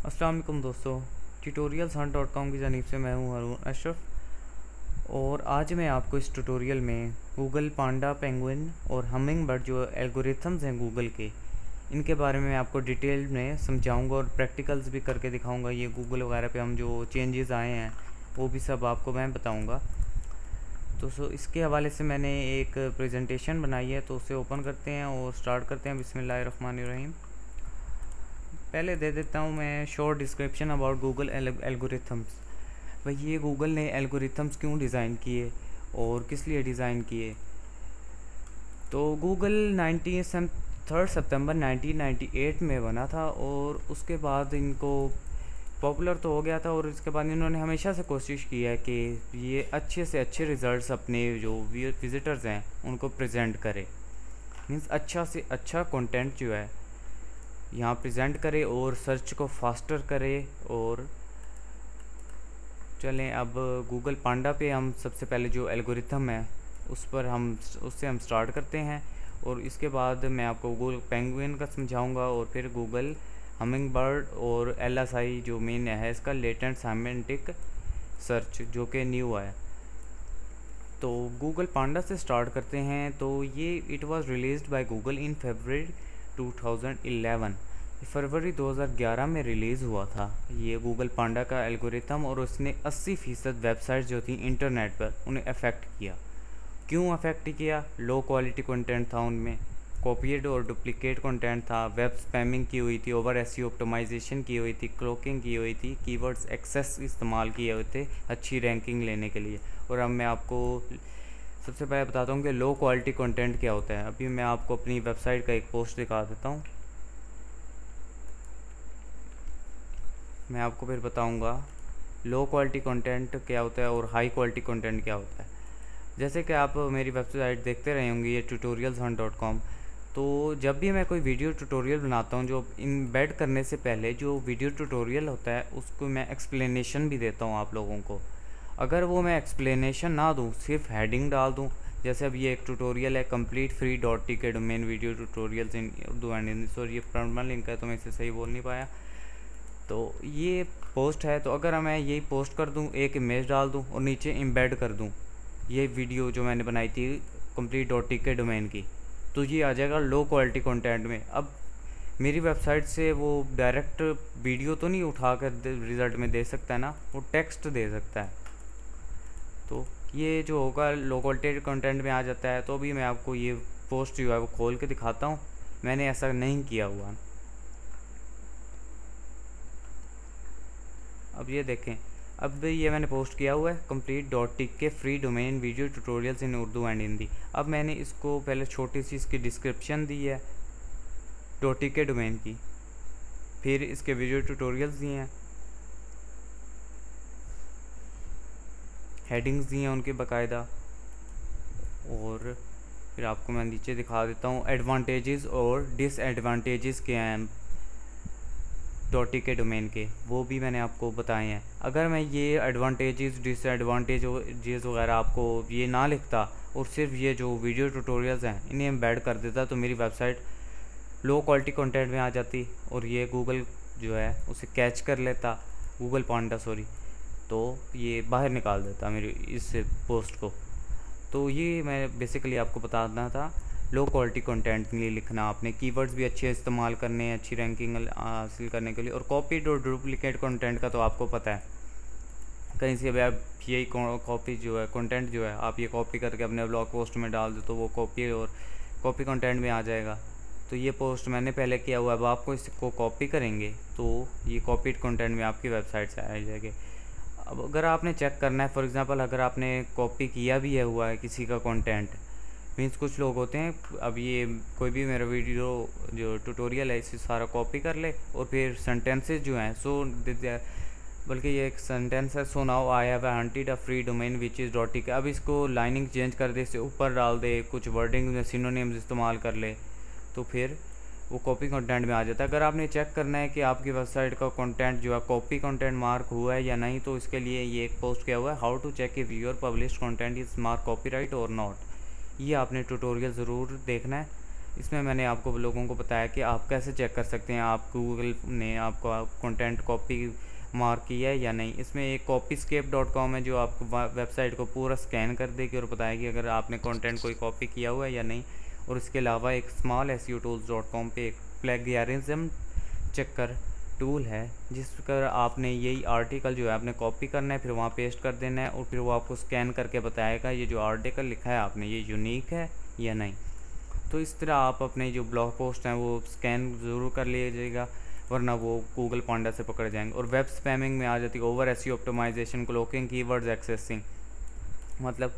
वालेकुम दोस्तों tutorials Hunt dot com की जानिब से मैं हूँ हरून अशरफ और आज मैं आपको इस ट्यूटोरियल में गूगल पांडा पेंगुइन और हमिंग बर्ड जो एल्गोरिथम्स हैं गूगल के, इनके बारे में आपको डिटेल में समझाऊँगा और प्रैक्टिकल्स भी करके दिखाऊँगा। ये गूगल वगैरह पे हम जो चेंजेस आए हैं, वो भी सब आपको मैं बताऊँगा। तो सो, इसके हवाले से मैंने एक प्रेजेंटेशन बनाई है तो उसे ओपन करते हैं और स्टार्ट करते हैं। बिसमीम पहले दे देता हूँ मैं short description about Google algorithms भाई, ये गूगल ने एल्गोरिथम्स क्यों डिज़ाइन किए और किस लिए डिज़ाइन किए? तो गूगल नाइनटीन सम थर्ड सितंबर 1998 में बना था और उसके बाद इनको पॉपुलर तो हो गया था और इसके बाद इन्होंने हमेशा से कोशिश की है कि ये अच्छे से अच्छे रिज़ल्ट्स अपने जो विज़िटर्स हैं, उनको प्रेजेंट करें। मीन्स अच्छा से अच्छा कंटेंट जो है यहाँ प्रेजेंट करें और सर्च को फास्टर करे और चलें अब गूगल पांडा पे हम सबसे पहले जो एल्गोरिथम है, उस पर हम, उससे हम स्टार्ट करते हैं और इसके बाद मैं आपको गूगल पेंगुइन का समझाऊँगा और फिर गूगल हमिंग बर्ड और एल जो मेन है, इसका लेटेंट साइमेंटिक सर्च जो कि न्यू है। तो गूगल पांडा से स्टार्ट करते हैं तो ये it was released by Google in February 2011 फरवरी 2011 में रिलीज़ हुआ था। ये गूगल पांडा का एल्गोरिथम और उसने 80 फ़ीसद वेबसाइट जो थी इंटरनेट पर उन्हें अफेक्ट किया। क्यों अफेक्ट किया? लो क्वालिटी कंटेंट था उनमें। कॉपीड और डुप्लिकेट कंटेंट था। वेब स्पैमिंग की हुई थी ओवर एस ऑप्टोमाइजेशन की हुई थी क्लोकिंग की हुई थी कीवर्ड्स एक्सेस इस्तेमाल किए हुए थे अच्छी रैंकिंग लेने के लिए। और अब मैं आपको सबसे पहले बताता हूँ कि लो क्वालिटी कंटेंट क्या होता है। अभी मैं आपको अपनी वेबसाइट का एक पोस्ट दिखा देता हूँ। मैं आपको फिर बताऊँगा लो क्वालिटी कंटेंट क्या होता है और हाई क्वालिटी कंटेंट क्या होता है। जैसे कि आप मेरी वेबसाइट देखते रहे होंगे, ये ट्यूटोरियल्स वन डॉट कॉम तो जब भी मैं कोई वीडियो ट्यूटोरियल बनाता हूँ, जो इम्बेड करने से पहले जो वीडियो ट्यूटोरियल होता है, उसको मैं एक्सप्लेनेशन भी देता हूँ आप लोगों को। अगर वो मैं एक्सप्लेनेशन ना दूँ, सिर्फ़ हेडिंग डाल दूँ, जैसे अब ये एक ट्यूटोरियल है complete free dot T K domain video tutorials in Urdu and Hindi sorry ये प्रॉब्लम लिंक है तो मैं इसे सही बोल नहीं पाया। तो ये पोस्ट है तो अगर मैं यही पोस्ट कर दूँ, एक इमेज डाल दूँ और नीचे इम्बेड कर दूँ, ये वीडियो जो मैंने बनाई थी complete dot T K domain की तो ये आ जाएगा लो क्वालिटी कंटेंट में। अब मेरी वेबसाइट से वो डायरेक्ट वीडियो तो नहीं उठा कर रिज़ल्ट में दे सकता है ना, वो टेक्स्ट दे सकता है। तो ये जो होगा लो क्वालिटी कंटेंट में आ जाता है तो अभी मैं आपको ये पोस्ट जो है वो खोल के दिखाता हूँ। मैंने ऐसा नहीं किया हुआ। अब ये देखें, अब ये मैंने पोस्ट किया हुआ है complete dot T K free domain video tutorials in Urdu and Hindi अब मैंने इसको पहले छोटी सी इसकी डिस्क्रिप्शन दी है डॉट टिक के डोमेन की। फिर इसके वीडियो ट्यूटोरियल्स दिए हैं। हेडिंग्स दी हैं उनके बाकायदा। और फिर आपको मैं नीचे दिखा देता हूँ एडवांटेजेस और डिसएडवांटेजेस क्या हैं डॉटी के डोमेन के। वो भी मैंने आपको बताए हैं। अगर मैं ये एडवांटेजेस डिसएडवांटेजेस वगैरह आपको ये ना लिखता और सिर्फ़ ये जो वीडियो ट्यूटोरियल्स हैं, इन्हें एम्बेड कर देता तो मेरी वेबसाइट लो क्वालिटी कंटेंट में आ जाती और ये गूगल जो है, उसे कैच कर लेता। गूगल पांडा सॉरी तो ये बाहर निकाल देता मेरी इस पोस्ट को। तो ये मैं बेसिकली आपको बताना था लो क्वालिटी कंटेंट के लिए लिखना आपने कीवर्ड्स भी अच्छे इस्तेमाल करने हैं, अच्छी रैंकिंग हासिल करने के लिए, और कॉपी और डुप्लिकेट कंटेंट का तो आपको पता है। कहीं से भी आप यही कॉपी जो है कंटेंट जो है, आप ये कॉपी करके अपने ब्लॉग पोस्ट में डाल दो तो वो कॉपी और कॉपी कंटेंट में आ जाएगा। तो ये पोस्ट मैंने पहले किया हुआ है, अब आपको इसको कॉपी करेंगे तो ये कॉपीड कंटेंट में आपकी वेबसाइट से आ जाएगी। अब अगर आपने चेक करना है फॉर एग्ज़ाम्पल अगर आपने कॉपी किया भी है, हुआ है किसी का कंटेंट मीन्स कुछ लोग होते हैं, अब ये कोई भी मेरा वीडियो जो ट्यूटोरियल है इसे सारा कॉपी कर ले और फिर सेंटेंसेस जो हैं सो बल्कि ये एक सेंटेंस है so now I have hunted a free domain which is dot TK अब इसको लाइनिंग चेंज कर दे इसे ऊपर डाल दे, कुछ वर्डिंग सिनोनिम्स इस्तेमाल कर ले तो फिर वो कॉपी कंटेंट में आ जाता है। अगर आपने चेक करना है कि आपकी वेबसाइट का कंटेंट जो है कॉपी कंटेंट मार्क हुआ है या नहीं तो इसके लिए ये एक पोस्ट किया हुआ है? How to check if your publish content is mark copyright और नॉट ये आपने ट्यूटोरियल ज़रूर देखना है। इसमें मैंने आपको लोगों को बताया कि आप कैसे चेक कर सकते हैं, आप गूगल ने आपको कंटेंट कॉपी मार्क किया है या नहीं। इसमें एक कॉपी स्केप डॉट कॉम है जो आपको वेबसाइट को पूरा स्कैन कर देगी और बताएगी अगर आपने कंटेंट कोई कॉपी किया हुआ है या नहीं। और इसके अलावा एक small S U tools dot com पर एक प्लेगरिज्म चेकर टूल है, जिस पर आपने यही आर्टिकल जो है आपने कॉपी करना है, फिर वहाँ पेस्ट कर देना है और फिर वो आपको स्कैन करके बताएगा ये जो आर्टिकल लिखा है आपने ये यूनिक है या नहीं। तो इस तरह आप अपने जो ब्लॉग पोस्ट हैं वो स्कैन ज़रूर कर लीजिएगा, वरना वो गूगल पांडा से पकड़ जाएँगे। और वेब स्पैमिंग में आ जाती है over S optimization cloaking keywords excessing मतलब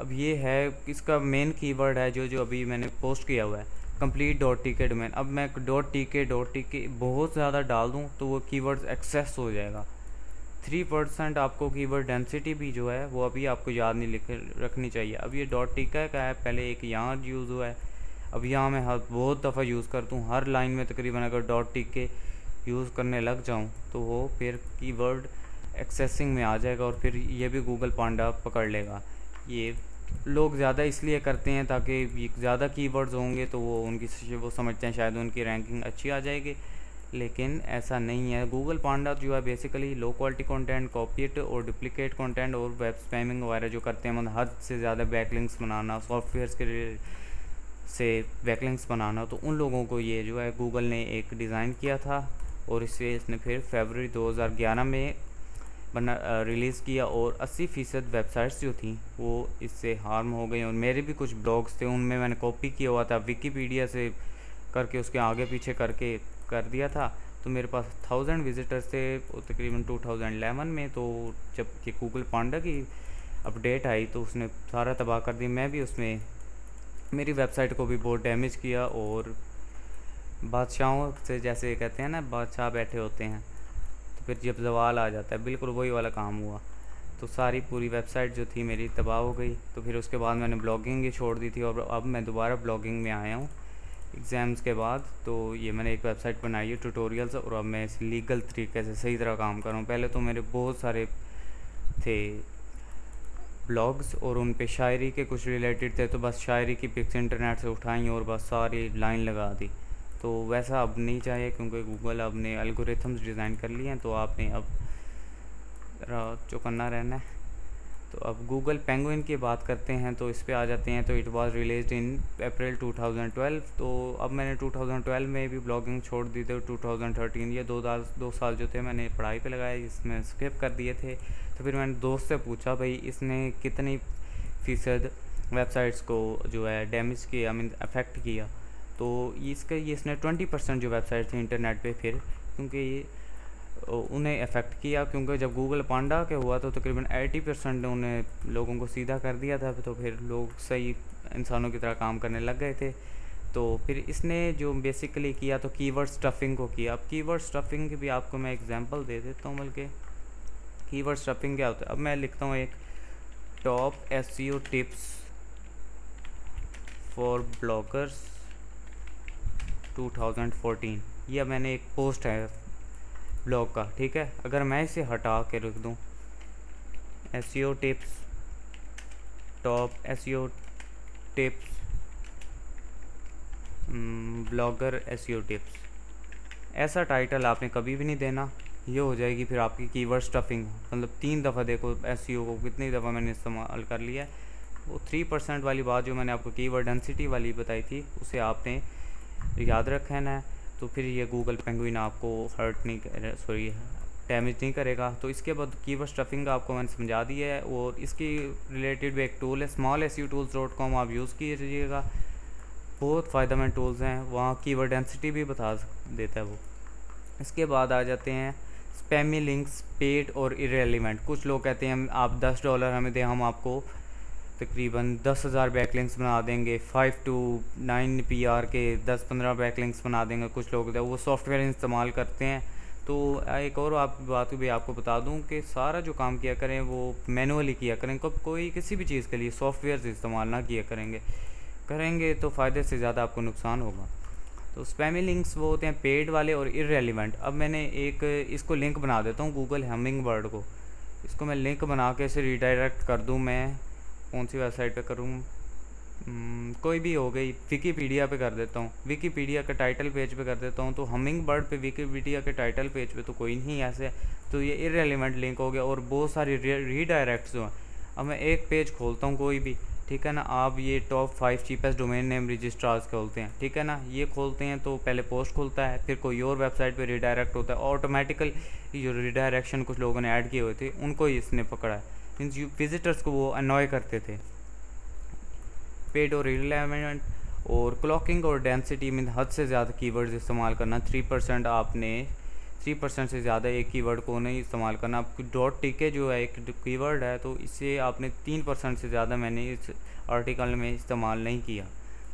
अब ये है, इसका मेन कीवर्ड है जो जो अभी मैंने पोस्ट किया हुआ है complete dot T K domain अब मैं dot T K dot T K बहुत ज़्यादा डाल दूँ तो वो कीवर्ड्स एक्सेस हो जाएगा। थ्री परसेंट आपको कीवर्ड डेंसिटी भी जो है, वो अभी आपको याद नहीं लिख, रखनी चाहिए। अब ये डॉट टी का है पहले एक यहाँ यूज़ हुआ है, अब यहाँ मैं हर, बहुत दफ़ा यूज़ करता हूँ। हर लाइन में तकरीबन अगर डॉट टी के यूज़ करने लग जाऊँ तो वो फिर कीवर्ड एक्सेसिंग में आ जाएगा और फिर ये भी गूगल पांडा पकड़ लेगा। ये लोग ज़्यादा इसलिए करते हैं ताकि ज़्यादा कीवर्ड्स होंगे तो वो उनकी वो समझते हैं, शायद उनकी रैंकिंग अच्छी आ जाएगी। लेकिन ऐसा नहीं है। गूगल पांडा जो है basically low quality content copied और डुप्लीकेट कंटेंट और वेब स्पैमिंग वगैरह जो करते हैं मतलब हद से ज़्यादा बैकलिंग्स बनाना सॉफ्टवेयर के से बैकलिंग्स बनाना तो उन लोगों को ये जो है गूगल ने एक डिज़ाइन किया था और इसे इसने फिर फेबररी 2011 में बना रिलीज़ किया और 80 फ़ीसद वेबसाइट्स जो थी, वो इससे हार्म हो गई और मेरे भी कुछ ब्लॉग्स थे, उनमें मैंने कॉपी किया हुआ था विकीपीडिया से करके, उसके आगे पीछे करके कर दिया था। तो मेरे पास थाउज़ेंड विजिटर्स थे तकरीबन 2011 में तो जब कि गूगल पांडा की अपडेट आई तो उसने सारा तबाह कर दी मैं भी उसमें, मेरी वेबसाइट को भी बहुत डैमेज किया और बादशाहों से जैसे कहते हैं ना, बादशाह बैठे होते हैं। फिर जब जवाल आ जाता है, बिल्कुल वही वाला काम हुआ। तो सारी पूरी वेबसाइट जो थी मेरी तबाह हो गई। तो फिर उसके बाद मैंने ब्लॉगिंग ही छोड़ दी थी और अब मैं दोबारा ब्लॉगिंग में आया हूँ, एग्ज़ाम्स के बाद। तो ये मैंने एक वेबसाइट बनाई है, ट्यूटोरियल्स, और अब मैं इस लीगल तरीके से सही तरह काम कर रहा हूँ। पहले तो मेरे बहुत सारे थे ब्लॉग्स, और उन पे शायरी के कुछ रिलेटेड थे तो बस शायरी की पिक्स इंटरनेट से उठाई और बस सारी लाइन लगा दी। तो वैसा अब नहीं चाहिए क्योंकि गूगल अब ने अलगोरिथम्स डिज़ाइन कर लिए हैं तो आपने अब चौकन्ना रहना है। तो अब गूगल पेंगुइन की बात करते हैं तो इस पर आ जाते हैं तो it was released in April 2012 तो अब मैंने 2012 में भी ब्लॉगिंग छोड़ दी थी 2013 ये दो साल दो साल जो थे मैंने पढ़ाई पे लगाए, इसमें स्किप कर दिए थे। तो फिर मैंने दोस्त से पूछा, भाई, इसने कितनी फ़ीसद वेबसाइट्स को जो है डैमेज किया मीन अफेक्ट किया? तो इसका ये इसने ट्वेंटी परसेंट जो वेबसाइट थी इंटरनेट पे फिर, क्योंकि ये उन्हें इफ़ेक्ट किया, क्योंकि जब गूगल पांडा के हुआ तो तकरीबन एटी परसेंट उन्हें लोगों को सीधा कर दिया था तो फिर लोग सही इंसानों की तरह काम करने लग गए थे। तो फिर इसने जो बेसिकली किया तो कीवर्ड स्टफिंग को किया। अब कीवर्ड स्टफिंग की भी आपको मैं एग्जांपल दे देता हूँ बल्कि कीवर्ड स्टफिंग क्या होता है? अब मैं लिखता हूँ एक top S tips for bloggers 2014 यह मैंने एक पोस्ट है ब्लॉग का, ठीक है? अगर मैं इसे हटा के रख दूँ S tips top S tips blogger S tips ऐसा टाइटल आपने कभी भी नहीं देना, ये हो जाएगी फिर आपकी कीवर्ड स्टफिंग मतलब तीन दफ़ा देखो एस को, कितनी दफ़ा मैंने इस्तेमाल कर लिया है। वो थ्री परसेंट वाली बात जो मैंने आपको कीवर्ड डेंसिटी वाली बताई थी, उसे आपने याद रखना है। तो फिर ये गूगल पेंगुइन आपको हर्ट नहीं कर सॉरी डैमेज नहीं करेगा। तो इसके बाद कीवर्ड स्टफिंग आपको मैंने समझा दिया है और इसकी रिलेटेड भी एक टूल है small S U tools dot com आप यूज़ कीजिएगा। बहुत फ़ायदेमंद टूल्स हैं, वहाँ कीवर्ड डेंसिटी भी बता देता है वो। इसके बाद आ जाते हैं स्पैमी लिंक्स पेड और इरेलीवेंट कुछ लोग कहते हैं आप दस डॉलर हमें दें, हम आपको तकरीबन दस हज़ार बैकलिंक्स बना देंगे five to nine P R के दस पंद्रह बैकलिंक्स बना देंगे कुछ लोग वो सॉफ्टवेयर इस्तेमाल करते हैं। तो एक और आप बात भी आपको बता दूँ कि सारा जो काम किया करें, वो मैनुअली किया करें। कब कोई किसी भी चीज़ के लिए सॉफ्टवेयर इस्तेमाल ना किया करेंगे। करेंगे तो फ़ायदे से ज़्यादा आपको नुकसान होगा। तो स्पैमी लिंक्स वो होते हैं पेड वाले और इरेलीवेंट अब मैंने एक इसको लिंक बना देता हूँ गूगल हेमिंग वर्ड को। इसको मैं लिंक बना के इसे रिडायरेक्ट कर दूँ मैं। कौन सी वेबसाइट पे करूँ? हम्म, कोई भी हो गई विकीपीडिया पे कर देता हूँ। विकीपीडिया के टाइटल पेज पे कर देता हूँ। तो हमिंग बर्ड पे विकीपीडिया के टाइटल पेज पे तो कोई नहीं ऐसे। तो ये इरेलीवेंट लिंक हो गया और बहुत सारी रीडायरेक्ट्स जो हैं अब मैं एक पेज खोलता हूँ कोई भी ठीक है ना? आप ये top five cheapest domain name registrars खोलते हैं ठीक है ना? ये खोलते हैं तो पहले पोस्ट खुलता है फिर कोई और वेबसाइट पे रिडायरेक्ट होता है। ऑटोमेटिकल जो रिडायरेक्शन कुछ लोगों ने ऐड किए हुए थे उनको ही इसने पकड़ा है। मीन्स विजिटर्स को वो अनॉय करते थे। पेड और रिलेवेंट और क्लॉकिंग और डेंसिटी मीन हद से ज़्यादा कीवर्ड्स इस्तेमाल करना। थ्री परसेंट आपने थ्री परसेंट से ज़्यादा एक कीवर्ड को नहीं इस्तेमाल करना। आपकी डॉट टिके जो है एक कीवर्ड है तो इसे आपने तीन परसेंट से ज़्यादा मैंने इस आर्टिकल में इस्तेमाल नहीं किया।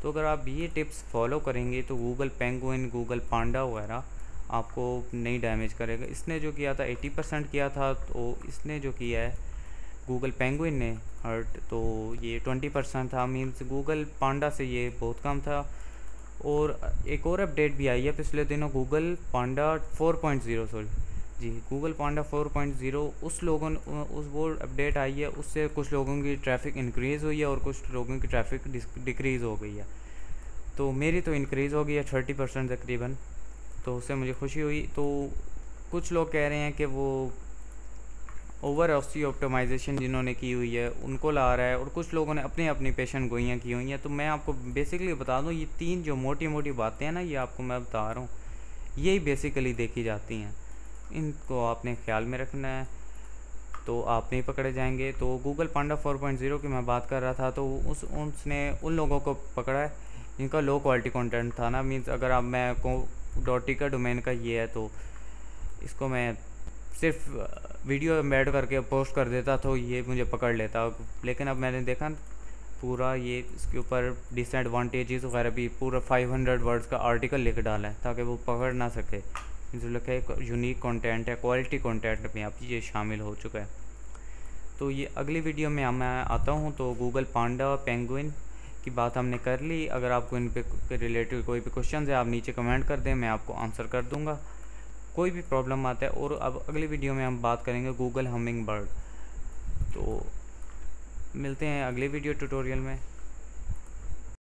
तो अगर आप ये टिप्स फॉलो करेंगे तो गूगल पेंगुइन गूगल पांडा वगैरह आपको नहीं डैमेज करेगा। इसने जो किया था एटी परसेंट किया था तो इसने जो किया है गूगल पेंगुइन ने हर्ट तो ये ट्वेंटी परसेंट था मीन्स गूगल पांडा से ये बहुत कम था। और एक और अपडेट भी आई है, पिछले दिनों Google panda four point zero, sorry, जी, Google panda four point zero, उस लोगों उस वो अपडेट आई है, उससे कुछ लोगों की ट्रैफ़िक इंक्रीज़ हुई है और कुछ लोगों की ट्रैफ़िक डिक्रीज़ हो गई है। तो मेरी तो इंक्रीज़ हो गई है थर्टी परसेंट तकरीबन तो उससे मुझे खुशी हुई। तो कुछ लोग कह रहे हैं कि वो ओवर ऑसी ऑप्टोमाइजेशन जिन्होंने की हुई है, उनको ला रहा है और कुछ लोगों ने अपनी अपनी पेशन गोइयाँ की हुई हैं। तो मैं आपको बेसिकली बता दूँ, ये तीन जो मोटी मोटी बातें हैं ना, ये आपको मैं बता रहा हूँ। यही बेसिकली देखी जाती हैं। इनको आपने ख्याल में रखना है। तो आप नहीं पकड़े जाएँगे। तो गूगल पांडा 4.0 की मैं बात कर रहा था तो उस, उसने उन लोगों को पकड़ा है, जिनका लो क्वालिटी कंटेंट था ना। मीन्स अगर आप, मैं को डॉटी का डोमेन का ये है तो इसको मैं सिर्फ़ वीडियो एम्बेड करके पोस्ट कर देता तो ये मुझे पकड़ लेता। लेकिन अब मैंने देखा पूरा ये इसके ऊपर डिसएडवांटेजेस वगैरह भी पूरा 500 वर्ड्स का आर्टिकल लिख डाला है ताकि वो पकड़ ना सके। जो लिखा यूनिक कंटेंट है क्वालिटी कंटेंट में आप ये शामिल हो चुका है। तो ये अगली वीडियो में मैं आता हूँ तो गूगल पांडा पेंगुइन की बात हमने कर ली। अगर आपको इन पे रिलेटेड कोई भी क्वेश्चन है, आप नीचे कमेंट कर दें, मैं आपको आंसर कर दूँगा। कोई भी प्रॉब्लम आता है और अब अगली वीडियो में हम बात करेंगे गूगल हमिंग बर्ड तो मिलते हैं अगले वीडियो ट्यूटोरियल में.